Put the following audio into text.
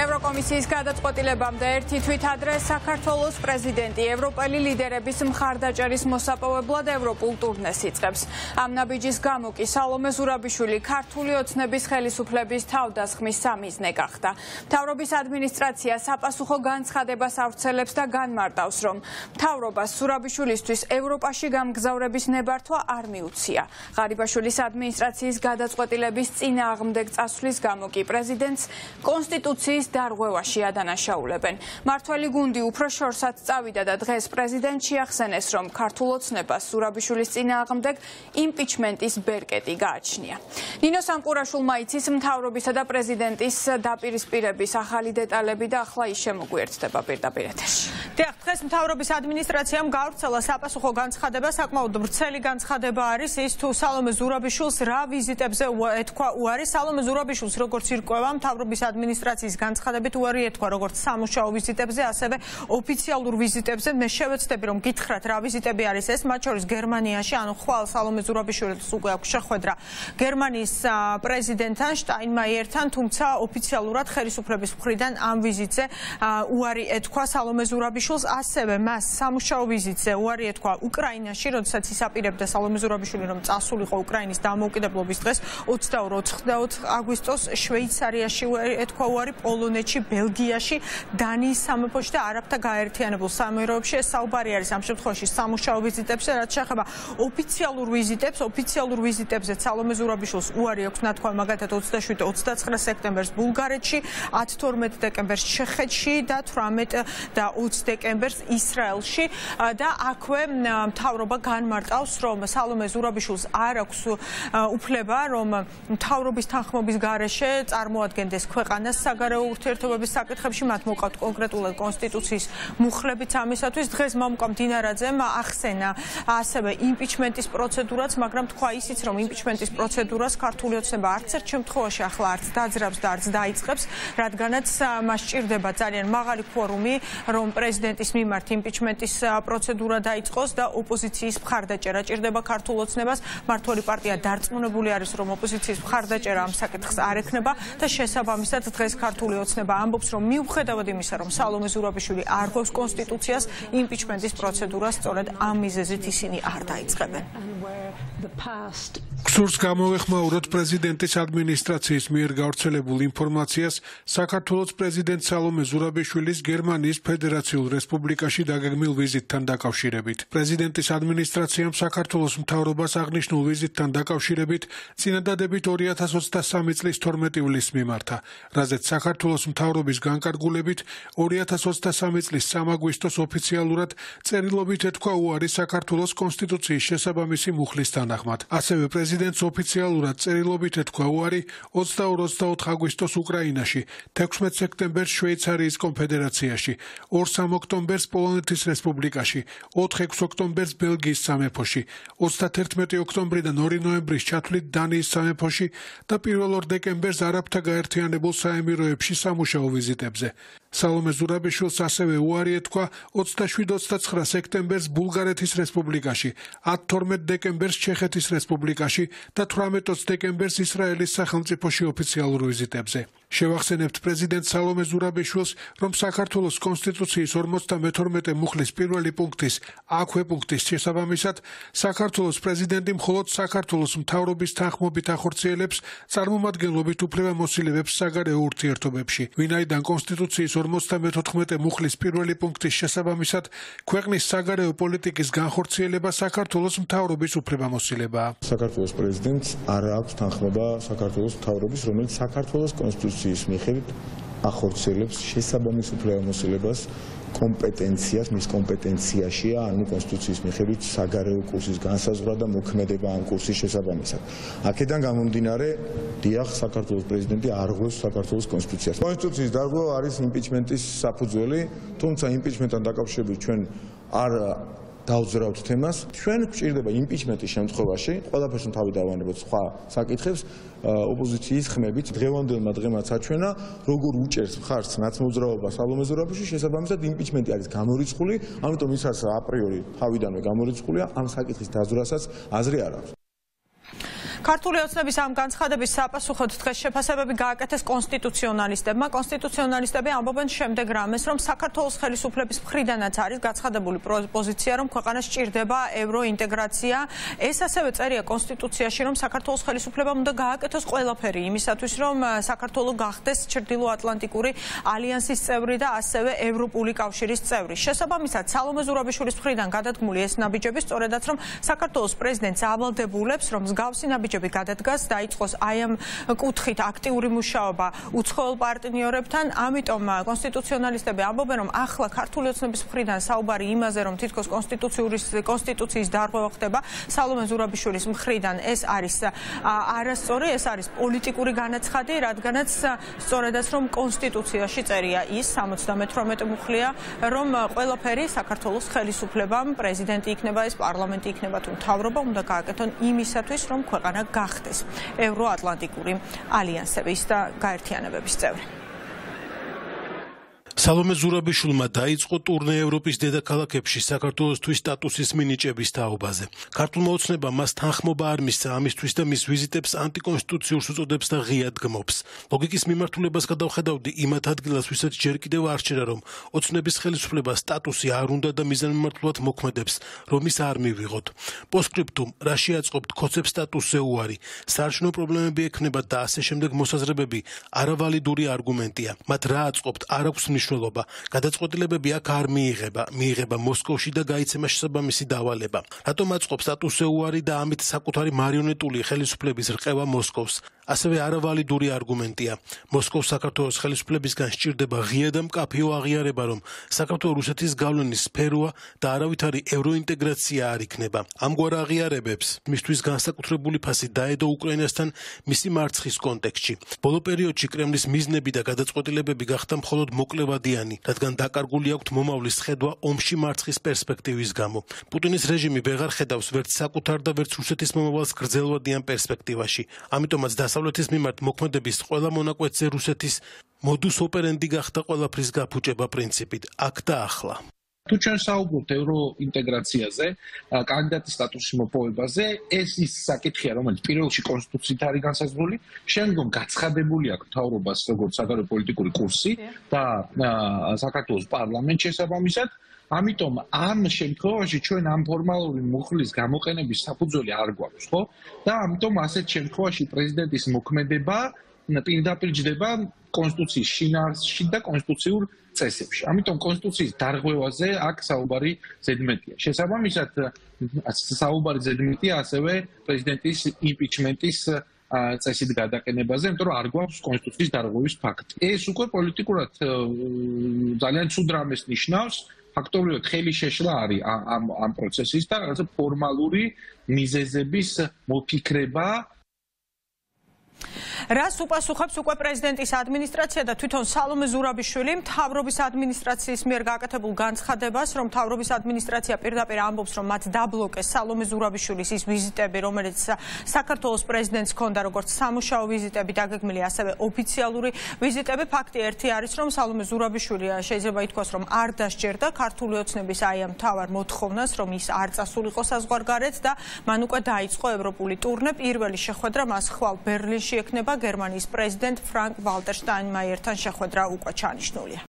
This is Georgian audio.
ევროკომისიის გადაწყვეტილებამდე ერთი თვით ადრე საქართველოს პრეზიდენტი ევროპელი ლიდერების მხარდაჭერის მოსაპოვებლად ევროპულ ტურნეს იწყებს. ამ ნაბიჯის გამო კი სალომე ზურაბიშვილი ქართული ოცნების ხელისუფლების თავდასხმის სამიზნე გახდა. მთავრობის ადმინისტრაცია საპასუხო განცხადებას ავრცელებს და განმარტავს, რომ მთავრობას ზურაბიშვილისთვის ევროპაში გამგზავრების ნებართვა არ მიუცია. ღარიბაშვილის ადმინისტრაციის გადაწყვეტილების წინააღმდეგ წასვლის გამო კი პრეზიდენტს კონსტიტუციის დარღვევაში ადანაშაულებენ. მართველი გუნდი უფრო შორსაც წავიდა და დღეს პრეზიდენტი ახსენეს, რომ ქართულ ოცნებას სურაბიშვილის წინააღმდეგ იმპიჩმენტის ბერკეტი გააჩნია. ნინო სამყურაშვილმა იცის მთავრობისა და პრეზიდენტის დაპირისპირების ახალი დეტალები და ახლა ის შემოგვიერთდება პირდაპირ ეთერში. დიახ, დღეს მთავრობის ადმინისტრაციამ გავრცელა საპასუხო განცხადება, საკმაოდ ვრცელი განცხადება არის ის თუ სალომე ზურაბიშვილს რა ვიზიტებზე ეთქვა უარი სალომე ზურაბიშვილს როგორც ირკვევა მთავრობის ადმინისტრაციის განცხადებით უარი ეთქვა როგორც სამუშაო ვიზიტებზე, ასევე ოფიციალურ ვიზიტებზე. მე შევეცდები რომ გითხრათ რა ვიზიტები არის ეს, მათ შორის გერმანიაში, ანუ ხვალ სალომე ზურაბიშვილს უკვე აქვს შეხვედრა გერმანიის პრეზიდენტთან შტაინმაიერთან, თუმცა ოფიციალურად ხელისუფლების მხრიდან ამ ვიზიტზე უარი ეთქვა სალომე ზურაბიშვილს, ასევე მას სამუშაო ვიზიტზე უარი ეთქვა უკრაინაში, როდესაც ისაპირებდა სალომე ზურაბიშვილი რომ წასულიყო უკრაინის დამოუკიდებლობის დღეს 22-24 აგვისტოს შვეიცარიაში ეთქვა უარი პოლონეთში, ბელგიაში, დანიის სამეფოში და არაბთა გაერთიანებულ სამეფოში. ეს საუბარი არის ამ შემთხვევაში სამუშაო ვიზიტებზე, რაც შეეხება ოფიციალურ ვიზიტებს, ოფიციალურ ვიზიტებზე სალომე ზურაბიშვილს უარი აქვს ნათქვა მაგათად 27-29 სექტემბერს ბულგარეთში, 10-12 დეკემბერს ჩეხეთში და 18 და 20 დეკემბერს ისრაელში და აქვე მთავრობა განმარტავს, რომ სალომე ზურაბიშვილს არ აქვს უფლება, რომ მთავრობის თანხმობის გარეშე წარმოადგენდეს ქვეყანას საგარეო ურთიერთობების საკითხებში მათ მოყავთ კონკრეტულად კონსტიტუციის მუხლებით ამისათვის. დღეს მომკა მდინარაძემ ახსენა ასევე იმპიჩმენტის პროცედურაც მაგრამ თქვა ისიც რომ იმპიჩმენტის პროცედურას ქართული ოცნება არც ერთ შემთხვევაში ახლა არც დაძრავს და არც დაიწყებს რადგანაც მას ჭირდება ძალიან მაღალი ფორუმი რომ პრეზიდენტის მიმართ იმპიჩმენტის პროცედურა დაიწყოს და ოპოზიციის მხარდაჭერა ჭირდება ქართულ ოცნებას. მართული პარტია დარწმუნებული არის რომ ოპოზიციის მხარდაჭერა ამ საკითხს არ ექნება და შესაბამისად დღეს ქართული ოცნება ამბობს, რომ მიუხედავად იმისა, რომ სალომე ზურაბიშვილი არ გვაქვს კონსტიტუციას, იმპიჩმენტის პროცედურას სწორედ ამ მიზეზით ისინი არ დაიწყებენ. ქსურს გამოვეხმაუროთ პრეზიდენტის ადმინისტრაციის მიერ გავრცელებულ ინფორმაციას საქართველოს პრეზიდენტ სალომე ზურაბიშვილის გერმანიის ფედერაციულ რესპუბლიკაში დაგეგმილ ვიზიტთან დაკავშირებით. პრეზიდენტის ადმინისტრაციამ საქართველოს მთავრობას აღნიშნულ ვიზიტთან დაკავშირებით წინადადებით 2023 წლის 12 ივლისს მიმართა, რაზეც საქართველოს მთავრობის განკარგულებით 2023 წლის 3 აგვისტოს ოფიციალურად წერილობით ეთქვა უარი საქართველოს კონსტიტუციის შესაბამისი მუხლის თანახმად. ასევე პრეზიდენტს ოფიციალურად წერილობით ეთქვა უარი 22-24 აგვისტოს უკრაინაში, 16 სექტემბერს შვეიცარიის კონფედერაციაში, 2-3 ოქტომბერს პოლონეთის რესპუბლიკაში, 4-6 ოქტომბერს ბელგიის სამეფოში, 31 ოქტომბრიდან 2 ნოემბრის ჩათვლით დანიის სამეფოში და 1 დეკემბერს არაბთა გაერთიანებულ საემიროებში სამუშაო ვიზიტებზე. სალომე ზურაბიშვილს ასევე უარი ეთქვა 27-29 სექტემბერს ბულგარეთის რესპუბლიკაში, 10-12 დეკემბერს ჩეხეთის რესპუბლიკაში და 18 დეკემბერს ისრაელის სახელმწიფოში ოფიციალურ ვიზიტებზე. შევახსენებთ პრეზიდენტ სალომე ზურაბიშვილს, რომ საქართველოს კონსტიტუციის 52 მუხლის პირველი პუნქტის აქვე პუნქტის შესაბამისად, საქართველოს პრეზიდენტი მხოლოდ საქართველოს მთავრობის თანხმობით ახორციელებს წარმომადგენლობით უფლებამოსილებებს საგარეო ურთიერთობებში. ვინაიდან კონსტიტუციის 54 მუხლის პირველი პუნქტის შესაბამისად ქვეყნის საგარეო პოლიტიკის განხორციელება საქართველოს მთავრობის უფლებამოსილებაა. საქართველოს პრეზიდენტს არ აქვს თანხმობა საქართველოს მთავრობის, რომელიც საქართველოს კონსტიტუციის მიხედვით ახორციელებს შესაბამის უფლებამოსილებას კომპეტენციას, მის კომპეტენციაშია, ანუ კონსტიტუციის მიხედვით საგარეო კურსის განსაზღვრა და მოქმედება ამ კურსის შესაბამისად. აქედან გამომდინარე, დიახ, საქართველოს პრეზიდენტი არ ღვევს საქართველოს კონსტიტუციას. კონსტიტუციის დარღვევა არის იმპიჩმენტის საფუძველი, თუმცა იმპიჩმენტთან დაკავშირებით ჩვენ არ დავძრავთ თემას. ჩვენ გვჭირდება იმპიჩმენტის შემთხვევაში, ყველაფერს თავი დავანებოთ სხვა საკითხებს, ოპოზიციის ხმებით დღევანდელმა დღემაც აჩვენა, როგორ უჭერს მხარს ნაცმოძრაობა სალომე ზურაბიშვილი, შესაბამისად იმპიჩმენტი არის გამორიცხული, ამიტომ ისაც აპრიორი თავიდანვე გამორიცხულია, ამ საკითხის დაზვრასაც აზრი არ აქვს. ქართული ოცნების ამ განცხადების საპასუხოდ დღეს შეფასებები გააკეთეს კონსტიტუციონალისტებმა. კონსტიტუციონალისტები ამბობენ შემდეგ რამეს, რომ საქართველოს ხელისუფლების მხრიდანაც არის გაცხადებული პოზიცია, რომ ქვეყანას სჭირდება ევროინტეგრაცია. ეს ასევე წერია კონსტიტუციაში, რომ საქართველოს ხელისუფლებამ უნდა გააკეთოს ყველაფერი იმისათვის, რომ საქართველოს გახდეს ჩრდილოატლანტიკური ალიანსის წევრი და ასევე ევროპული კავშირის წევრი. შესაბამისად, სალომე ზურაბიშვილის მხრიდან გადადგმული ეს ნაბიჯები სწორედაც რომ საქართველოს პრეზიდენტს ავალდებულებს, რომ მსგავსი ნაბიჯები ნაბიჯები გადადგას დაიწყოს აი ამ კუთხით აქტიური მუშაობა უცხოელ პარტნიორებთან. ამიტომ კონსტიტუციონალისტები ამბობენ რომ ახლა ქართული ოცნების მხრიდან საუბარი იმაზე რომ თითქოს კონსტიტუციური კონსტიტუციის დარღვევა ხდება სალომე ზურაბიშვილის მხრიდან ეს არის არასწორი ეს არის პოლიტიკური განაცხადი რადგანაც სწორედაც რომ კონსტიტუციაში წერია ის 78 მუხლია რომ ყველაფერი საქართველოს ხელისუფლებამ პრეზიდენტი იქნება ეს პარლამენტი იქნება თუ მთავრობა უნდა გააკეთონ იმისათვის რომ ქვეყანა ქვეყანა გახდეს ევროატლანტიკური ალიანსების და გაერთიანებების წევრი. სალომე ზურაბიშვილმა დაიწყო ტურნე ევროპის დედაქალაქებში საქართველოსთვის სტატუსის მინიჭების თაობაზე. ქართულმა ოცნებამ მას თანხმობა არ მისცა ამისთვის და მის ვიზიტებს ანტიკონსტიტუციურს უწოდებს და ღიად გმობს. ლოგიკის მიმართულებას გადავხედავდი იმათ ადგილას, ვისაც ჯერ კიდევ არ შეერა რომ ოცნების ხელისუფლება სტატუსი არ უნდა და მიზანმიმართულად მოქმედებს, რომ ის არ მივიღოთ. პოსკრიპტუმ რა შეაწყობთ ქოცებს სტატუსზე უარი, საერთო პრობლემები ექნება და ასე შემდეგ მოსაზრებები არავალიდური არგუმენტია. მათ რა აწყობთ, არ აქვს მნიშვნელობა მნიშვნელობა. გადაწყვეტილებები აქ არ მიიღება, მიიღება მოსკოვში და გაიცემა შესაბამისი დავალება. რატომ აწყობს სტატუსზე უარი და ამით საკუთარი მარიონეტული ხელისუფლების რყევა მოსკოვს? ასევე არავალიდური არგუმენტია. მოსკოვს საქართველოს ხელისუფლებისგან სჭირდება ღია და მკაფიო აღიარება, რომ საქართველოს რუსეთის გავლენის სფეროა და არავითარი ევროინტეგრაცია არ იქნება. ამგვარ აღიარებებს მისთვის განსაკუთრებული ფასი დაედო უკრაინასთან მისი მარცხის კონტექსტში. ბოლო პერიოდში კრემლის მიზნები და გადაწყვეტილებები გახდა მხოლოდ მოკლევადიანი, რადგან დაკარგული აქვთ მომავლის ხედვა ომში მარცხის პერსპექტივის გამო. პუტინის რეჟიმი ვეღარ ხედავს ვერც საკუთარ და ვერც რუსეთის მომავალს გრძელვადიან პერსპექტივაში. ამიტომაც დასა დასავლეთის მიმართ მოქმედების ყველა მონაკვეთზე რუსეთის მოდუს ოპერენდი გახდა ყველაფრის გაფუჭება პრინციპით. აქ და ახლა თუ ჩვენ საუბრობთ ევროინტეგრაციაზე, კანდიდატის სტატუსის მოპოვებაზე, ეს ის საკითხია, რომელიც პირველში კონსტიტუციით არის განსაზღვრული, შემდგომ გაცხადებული აქვს თავრობას როგორც საგარეო პოლიტიკური კურსი და საქართველოს პარლამენტ შესაბამისად ამიტომ ამ შემთხვევაში ჩვენ ამ ფორმალური მუხლის გამოყენების საფუძველი არ გვაქვს, ხო? და ამიტომ ასეთ შემთხვევაში პრეზიდენტის მოქმედება პირდაპირ ჯდება კონსტიტუციის შინაარსში და კონსტიტუციურ წესებში. ამიტომ კონსტიტუციის დარღვევაზე აქ საუბარი ზედმეტია. შესაბამისად საუბარი ზედმეტია ასევე პრეზიდენტის იმპიჩმენტის წესით გადაყენებაზე, იმიტომ რომ არ გვაქვს კონსტიტუციის დარღვევის ფაქტი. ეს უკვე პოლიტიკურად ძალიან ცუდ რამეს ნიშნავს. ფაქტობრივად ხელი შეშლა არის ამ ამ პროცესის და რაღაცა ფორმალური მიზეზების მოფიქრება რას უპასუხებს უკვე პრეზიდენტის ადმინისტრაცია და თვითონ სალომე ზურაბიშვილი მთავრობის ადმინისტრაციის მიერ გაკეთებულ განცხადებას, რომ მთავრობის ადმინისტრაცია პირდაპირ ამბობს, რომ მათ დაბლოკეს სალომე ზურაბიშვილის ის ვიზიტები, რომელიც საქართველოს პრეზიდენტს ჰქონდა როგორც სამუშაო ვიზიტები, დაგეგმილი ასევე ოფიციალური ვიზიტები. ფაქტი ერთი არის, რომ სალომე ზურაბიშვილი შეიძლება ითქვას, რომ არ დასჯერდა ქართული ოცნების აი ამ თავარ მოთხოვნას, რომ ის არ წასულიყო საზღვარგარეთ და მან უკვე დაიწყო ევროპული ტურნე. პირველი შეხვედრა მას ხვალ ბერლინში ექნება გერმანიის პრეზიდენტ ფრანკ ვალტერ შტაინმაიერთან შეხვედრა უკვე ჩანიშნულია.